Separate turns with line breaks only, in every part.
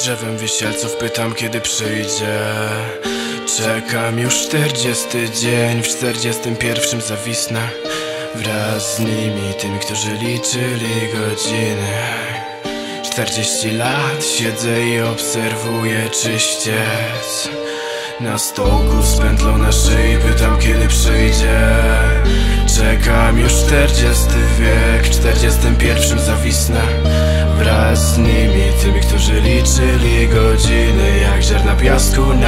drzewem wisielców pytam kiedy przyjdzie. Czekam już czterdziesty dzień W czterdziestym pierwszym zawisnę. Wraz z nimi, tymi, którzy liczyli godziny. Czterdzieści lat siedzę i obserwuję czyściec Na stołku z na szyi pytam kiedy przyjdzie. Czekam już czterdziesty wiek W czterdziestym pierwszym zawisnę. Wraz z nimi, tymi, którzy liczyli godziny Jak ziarna piasku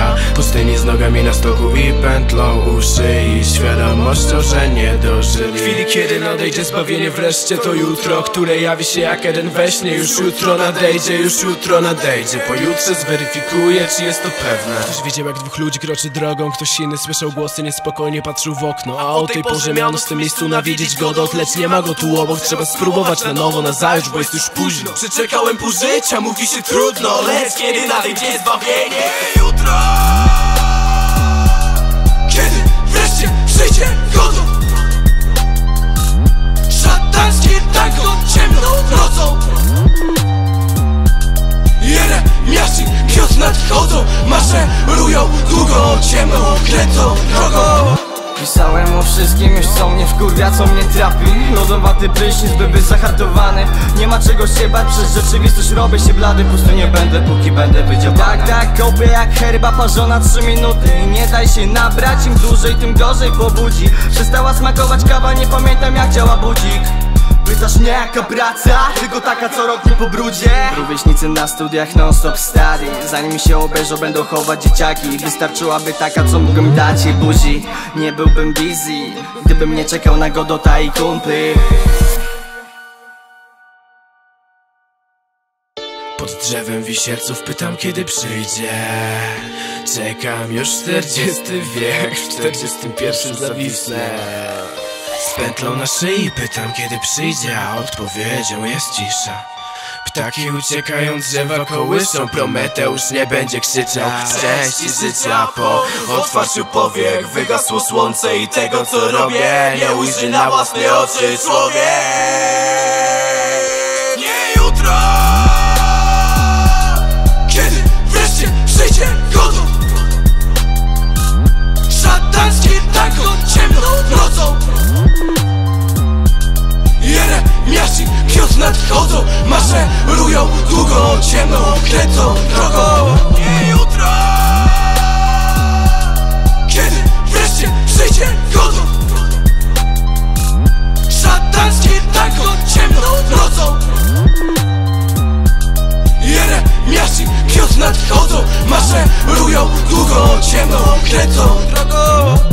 na pustyni Z nogami na stoku i pętlą u szyi Świadomością, że nie dożyli.
Chwili, kiedy nadejdzie zbawienie wreszcie To jutro, które jawi się jak jeden we śnie. Już jutro nadejdzie, już jutro nadejdzie. Pojutrze zweryfikuję, czy jest to pewne. Ktoś widział jak dwóch ludzi kroczy drogą Ktoś inny słyszał głosy, niespokojnie patrzył w okno. A o tej porze miano w tym miejscu nawidzieć Godot Lecz nie ma go tu obok, trzeba spróbować na nowo Na zajutrz, bo jest już późno.
Przeczekałem pół życia, mówi się trudno Lecz kiedy nadejdzie zbawienie? Jutro Kiedy wreszcie przyjdzie godo Szatańskie tango ciemną nocą. Jeremiaszy gwiazd nadchodzą. Maszerują długą, ciemną, kręcą drogą
Pisałem o wszystkim, już co mnie wkurwia, co mnie trapi. Lodowaty prysznic, by być zahartowany Nie ma czego się bać, przez rzeczywistość robię się blady. Pusty nie będę, póki będę wydział. Tak, tak, kopię jak herba parzona trzy minuty. Nie daj się nabrać, im dłużej, tym gorzej pobudzi. Przestała smakować kawa, nie pamiętam jak działa budzik Pytasz mnie jaka praca? Tylko taka co rok nie po brudzie. Rówieśnicy na studiach non stop study Zanim się obejrzą będą chować dzieciaki. Wystarczyłaby taka co mógłbym dać jej buzi. Nie byłbym busy Gdybym nie czekał na Godota i kumpy.
Pod drzewem wisielców pytam kiedy przyjdzie. Czekam już czterdziesty wiek. W czterdziestym pierwszym zawisnę Z pętlą na szyi pytam kiedy przyjdzie A odpowiedzią jest cisza. Ptaki uciekają, drzewa kołyszą Prometeusz nie będzie krzyczał. Szczęście życia po otwarciu powiek Wygasło słońce i tego co robię Nie ujrzy na własne oczy człowiek nadchodzą Maszerują długą, ciemną, kręcą drogą.
Nie jutro Kiedy wreszcie przyjdzie godzą Szatański tango ciemną nocą. Jeremiasi pios nadchodzą Maszerują długą, ciemną, kręcą drogą.